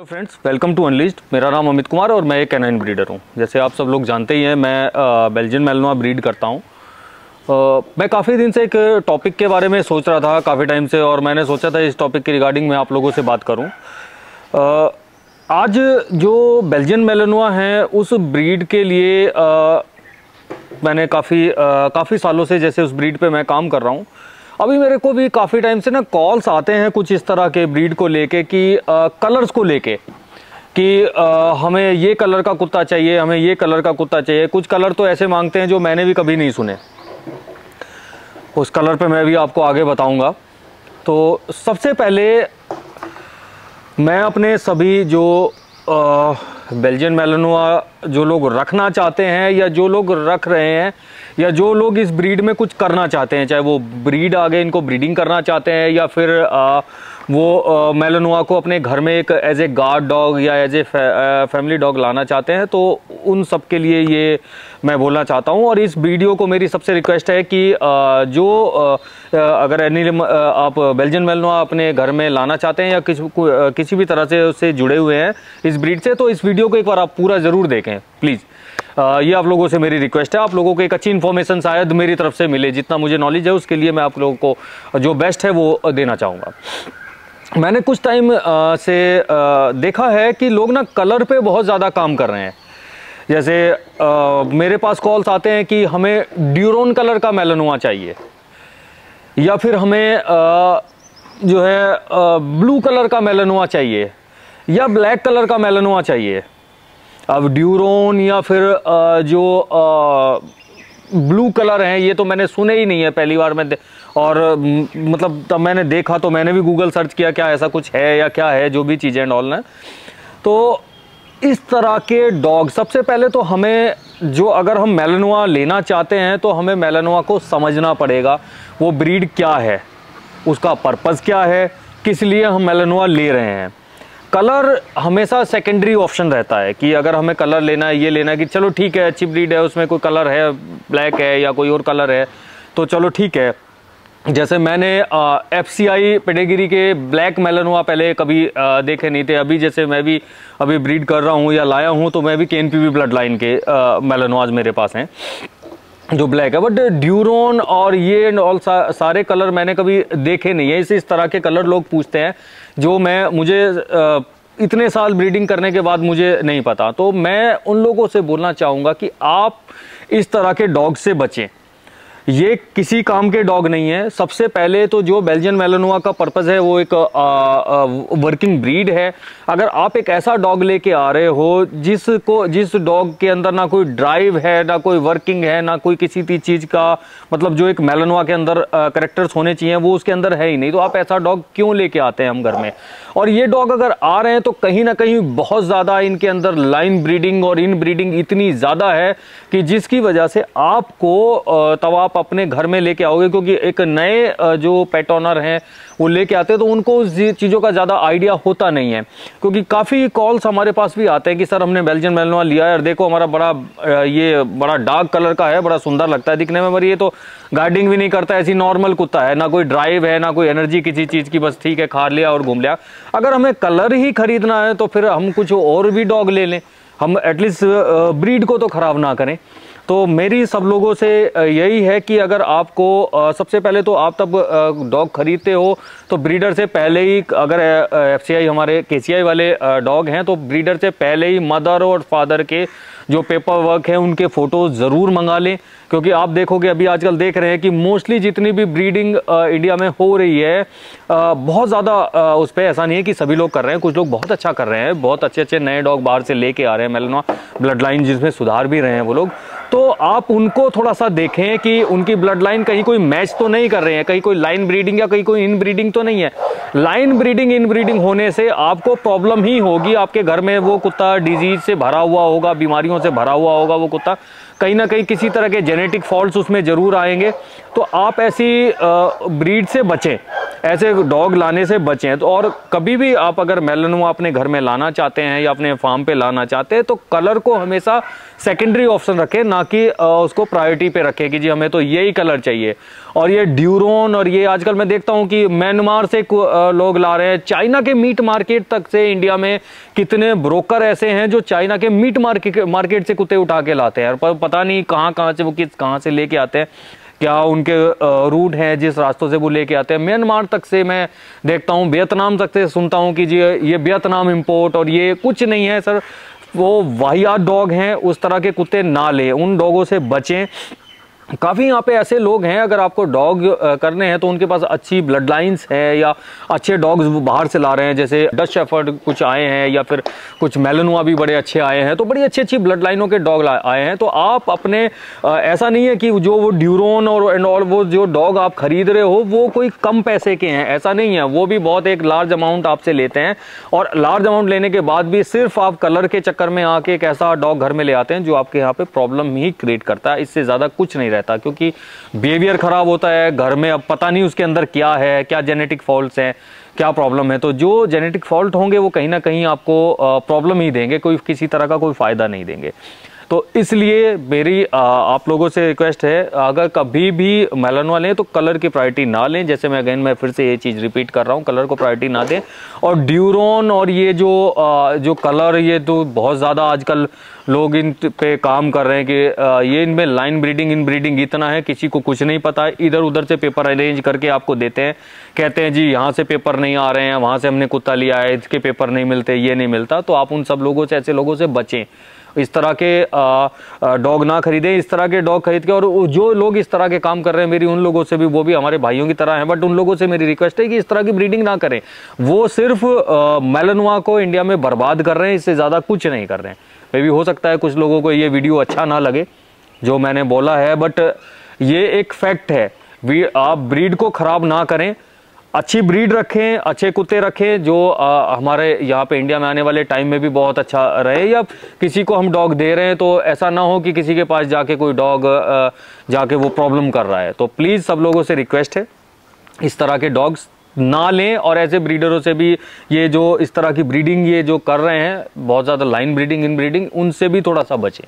Hello friends welcome to Unlist मेरा नाम अमित कुमार और मैं एक कैनाइन ब्रीडर हूँ। जैसे आप सब लोग जानते ही हैं मैं बेल्जियन मेलनोआ ब्रीड करता हूँ। मैं काफ़ी दिन से एक टॉपिक के बारे में सोच रहा था काफ़ी टाइम से और मैंने सोचा था इस टॉपिक के रिगार्डिंग मैं आप लोगों से बात करूँ। आज जो बेल्जियन मेलनोआ हैं उस ब्रीड के लिए आ, मैंने काफ़ी काफ़ी सालों से जैसे उस ब्रीड पर मैं काम कर रहा हूँ। अभी मेरे को भी काफ़ी टाइम से ना कॉल्स आते हैं कुछ इस तरह के ब्रीड को लेके कि आ, कलर्स को लेके कि आ, हमें ये कलर का कुत्ता चाहिए हमें ये कलर का कुत्ता चाहिए। कुछ कलर तो ऐसे मांगते हैं जो मैंने भी कभी नहीं सुने। उस कलर पे मैं भी आपको आगे बताऊँगा। तो सबसे पहले मैं अपने सभी जो बेल्जियन मेलनुआ जो लोग रखना चाहते हैं या जो लोग रख रहे हैं या जो लोग इस ब्रीड में कुछ करना चाहते हैं चाहे वो ब्रीड आगे इनको ब्रीडिंग करना चाहते हैं या फिर आ, वो मेलनोआ को अपने घर में एक एज ए गार्ड डॉग या एज ए फैमिली डॉग लाना चाहते हैं तो उन सब के लिए ये मैं बोलना चाहता हूँ। और इस वीडियो को मेरी सबसे रिक्वेस्ट है कि जो अगर एनी आप बेल्जियन मेलनोआ अपने घर में लाना चाहते हैं या किसी किसी भी तरह से उससे जुड़े हुए हैं इस ब्रीड से तो इस वीडियो को एक बार आप पूरा ज़रूर देखें प्लीज़ ये आप लोगों से मेरी रिक्वेस्ट है। आप लोगों को एक अच्छी इन्फॉर्मेशन शायद मेरी तरफ़ से मिले, जितना मुझे नॉलेज है, उसके लिए मैं आप लोगों को जो बेस्ट है वो देना चाहूँगा। मैंने कुछ टाइम से आ, देखा है कि लोग ना कलर पे बहुत ज़्यादा काम कर रहे हैं। जैसे आ, मेरे पास कॉल्स आते हैं कि हमें ड्यूरोन कलर का मेलनुआ चाहिए। या फिर हमें आ, जो है ब्लू कलर का मेलनुआ चाहिए। या ब्लैक कलर का मेलनुआ चाहिए। अब ड्यूरोन या फिर जो ब्लू कलर हैं ये तो मैंने सुने ही नहीं है पहली बार मैं और मतलब तब मैंने देखा तो मैंने भी गूगल सर्च किया, क्या ऐसा कुछ है या क्या है, जो भी चीज़ें डॉल ने। तो इस तरह के डॉग सबसे पहले तो हमें जो अगर हम मेलनोआ लेना चाहते हैं तो हमें मेलनोआ को समझना पड़ेगा, वो ब्रीड क्या है, उसका पर्पज़ क्या है, किस लिए हम मेलनोआ ले रहे हैं। कलर हमेशा सेकेंडरी ऑप्शन रहता है, कि अगर हमें कलर लेना है, ये लेना है कि चलो ठीक है, अच्छी ब्रीड है, उसमें कोई कलर है ब्लैक है या कोई और कलर है तो चलो ठीक है। जैसे मैंने एफ़ सी आई पेडेगिरी के ब्लैक मेलनवा पहले कभी आ, देखे नहीं थे। अभी जैसे मैं भी अभी ब्रीड कर रहा हूँ या लाया हूँ तो मैं भी K N P V bloodline के मेलनवाज मेरे पास हैं जो ब्लैक है। बट ड्यूरोन और ये एंड ऑल सा, सारे कलर मैंने कभी देखे नहीं है। इस इस तरह के कलर लोग पूछते हैं जो मैं मुझे आ, इतने साल ब्रीडिंग करने के बाद मुझे नहीं पता। तो मैं उन लोगों से बोलना चाहूँगा कि आप इस तरह के डॉग से बचें। ये किसी काम के डॉग नहीं है। सबसे पहले तो जो बेल्जियन मेलनोआ का पर्पज है वो एक आ, आ, वर्किंग ब्रीड है। अगर आप एक ऐसा डॉग लेके आ रहे हो जिसको जिस डॉग के अंदर ना कोई ड्राइव है ना कोई वर्किंग है ना कोई किसी भी चीज़ का मतलब जो एक मेलनोआ के अंदर करेक्टर्स होने चाहिए वो उसके अंदर है ही नहीं। तो आप ऐसा डॉग क्यों लेके आते हैं हम घर में? और ये डॉग अगर आ रहे हैं तो कहीं ना कहीं बहुत ज़्यादा इनके अंदर लाइन ब्रीडिंग और इन ब्रीडिंग इतनी ज़्यादा है कि जिसकी वजह से आपको आप अपने घर में लेके आओगे, क्योंकि एक नए जो पेट ऑनर हैं, वो लेके आते हैं तो उनको उस चीज़ों का ज़्यादा आइडिया होता नहीं है। क्योंकि काफ़ी कॉल्स हमारे पास भी आते हैं कि, सर, हमने बेल्जियन मेलनवा लिया है और देखो, हमारा बड़ा ये बड़ा डार्क कलर का है, बड़ा सुंदर लगता है दिखने में मगर ये तो गार्डिंग भी नहीं करता, ऐसी नॉर्मल कुत्ता है, ना कोई ड्राइव है, ना कोई एनर्जी किसी चीज़ की, बस ठीक है, खा लिया और घूम लिया। अगर हमें कलर ही खरीदना है तो फिर हम कुछ और भी डॉग ले लें। हम एटलीस्ट ब्रीड को तो ख़राब ना करें। तो मेरी सब लोगों से यही है कि अगर आपको सबसे पहले तो आप तब डॉग खरीदते हो तो ब्रीडर से पहले ही, अगर एफसीआई हमारे के वाले डॉग हैं तो ब्रीडर से पहले ही मदर और फादर के जो पेपर वर्क है, उनके फ़ोटो ज़रूर मंगा लें। क्योंकि आप देखोगे, अभी आजकल देख रहे हैं कि मोस्टली जितनी भी ब्रीडिंग इंडिया में हो रही है बहुत ज़्यादा उस पर ऐसा नहीं है कि सभी लोग कर रहे हैं। कुछ लोग बहुत अच्छा कर रहे हैं। बहुत अच्छे अच्छे नए डॉग बाहर से लेके आ रहे हैं मेलनवा ब्लड लाइन जिसमें सुधार भी रहे हैं वो लोग। तो आप उनको थोड़ा सा देखें कि उनकी ब्लड लाइन कहीं कोई मैच तो नहीं कर रहे हैं, कहीं कोई लाइन ब्रीडिंग या कहीं कोई इन ब्रीडिंग तो नहीं है। लाइन ब्रीडिंग इन ब्रीडिंग होने से आपको प्रॉब्लम ही होगी। आपके घर में वो कुत्ता डिज़ीज़ से भरा हुआ होगा, बीमारियों से भरा हुआ होगा वो कुत्ता। कहीं ना कहीं किसी तरह के जेनेटिक फॉल्ट उसमें ज़रूर आएँगे। तो आप ऐसी ब्रीड से बचें। ऐसे डॉग लाने से बचें। तो और कभी भी आप अगर मेलनुआ अपने घर में लाना चाहते हैं या अपने फार्म पे लाना चाहते हैं तो कलर को हमेशा सेकेंडरी ऑप्शन रखें, ना कि उसको प्रायोरिटी पे रखें कि जी हमें तो यही कलर चाहिए। और ये ड्यूरोन और ये आजकल मैं देखता हूँ कि म्यांमार से लोग ला रहे हैं। चाइना के मीट मार्केट तक से इंडिया में कितने ब्रोकर ऐसे हैं जो चाइना के मीट मार्केट मार्केट से कुत्ते उठा के लाते हैं। पर पता नहीं कहाँ कहाँ से वो किस, कहाँ से लेके आते हैं। क्या उनके रूट हैं, जिस रास्तों से वो लेके आते हैं। म्यांमार तक से मैं देखता हूँ, वियतनाम तक से सुनता हूँ कि जी, ये वियतनाम इम्पोर्ट और ये कुछ नहीं है, सर। वो वाहियात डॉग हैं, उस तरह के कुत्ते ना लें। उन डॉगों से बचें। काफ़ी यहाँ पे ऐसे लोग हैं, अगर आपको डॉग करने हैं तो उनके पास अच्छी ब्लड लाइन्स है या अच्छे डॉग्स वो बाहर से ला रहे हैं, जैसे डच एफर्ड कुछ आए हैं या फिर कुछ मेलनुआ भी बड़े अच्छे आए हैं तो बड़ी अच्छी अच्छी ब्लड लाइनों के डॉग आए हैं। तो आप अपने ऐसा नहीं है कि जो वो ड्यूरोन और एंड ऑल वो जो डॉग आप खरीद रहे हो, वो कोई कम पैसे के हैं, ऐसा नहीं है। वो भी बहुत एक लार्ज अमाउंट आपसे लेते हैं और लार्ज अमाउंट लेने के बाद भी सिर्फ़ आप कलर के चक्कर में आके एक ऐसा डॉग घर में ले आते हैं, जो आपके यहाँ पे प्रॉब्लम ही क्रिएट करता है। इससे ज़्यादा कुछ नहीं रहता। रहता, क्योंकि बिहेवियर ख़राब होता है, घर में अब पता नहीं उसके अंदर क्या है, क्या जेनेटिक फॉल्ट हैं, क्या प्रॉब्लम है। तो जो जेनेटिक फॉल्ट होंगे, वो कहीं ना कहीं आपको प्रॉब्लम ही देंगे, कोई किसी तरह का कोई फ़ायदा नहीं देंगे। तो इसलिए मेरी आप लोगों से रिक्वेस्ट है, अगर कभी भी मेलन वाले तो कलर की प्रायोरिटी ना लें। जैसे मैं अगेन मैं फिर से ये चीज़ रिपीट कर रहा हूँ कलर को प्रायोरिटी ना दें। और ड्यूरोन और ये जो जो कलर ये तो बहुत ज़्यादा आजकल लोग इन पे काम कर रहे हैं कि ये इनमें लाइन ब्रीडिंग इन ब्रीडिंग इतना है, किसी को कुछ नहीं पता। है इधर उधर से पेपर अरेंज करके आपको देते हैं। कहते हैं, जी, यहाँ से पेपर नहीं आ रहे हैं, वहाँ से हमने कुत्ता लिया है, इसके पेपर नहीं मिलते, ये नहीं मिलता। तो आप उन सब लोगों से, ऐसे लोगों से बचें। इस तरह के डॉग ना खरीदें, इस तरह के डॉग खरीद के, और जो लोग इस तरह के काम कर रहे हैं, मेरी उन लोगों से भी, वो भी हमारे भाइयों की तरह हैं बट उन लोगों से मेरी रिक्वेस्ट है कि इस तरह की ब्रीडिंग ना करें। वो सिर्फ़ मेलनवा को इंडिया में बर्बाद कर रहे हैं, इससे ज़्यादा कुछ नहीं कर रहे हैं। मे भी हो सकता है कुछ लोगों को ये वीडियो अच्छा ना लगे, जो मैंने बोला है बट ये एक फैक्ट है। आप ब्रीड को ख़राब ना करें अच्छी ब्रीड रखें अच्छे कुत्ते रखें जो आ, हमारे यहाँ पे इंडिया में आने वाले टाइम में भी बहुत अच्छा रहे। या किसी को हम डॉग दे रहे हैं तो ऐसा ना हो कि किसी के पास जाके कोई डॉग जाके वो प्रॉब्लम कर रहा है। तो प्लीज़ सब लोगों से रिक्वेस्ट है इस तरह के डॉग्स ना लें और ऐसे ब्रीडरों से भी ये जो इस तरह की ब्रीडिंग ये जो कर रहे हैं बहुत ज़्यादा लाइन ब्रीडिंग इन ब्रीडिंग उनसे भी थोड़ा सा बचें।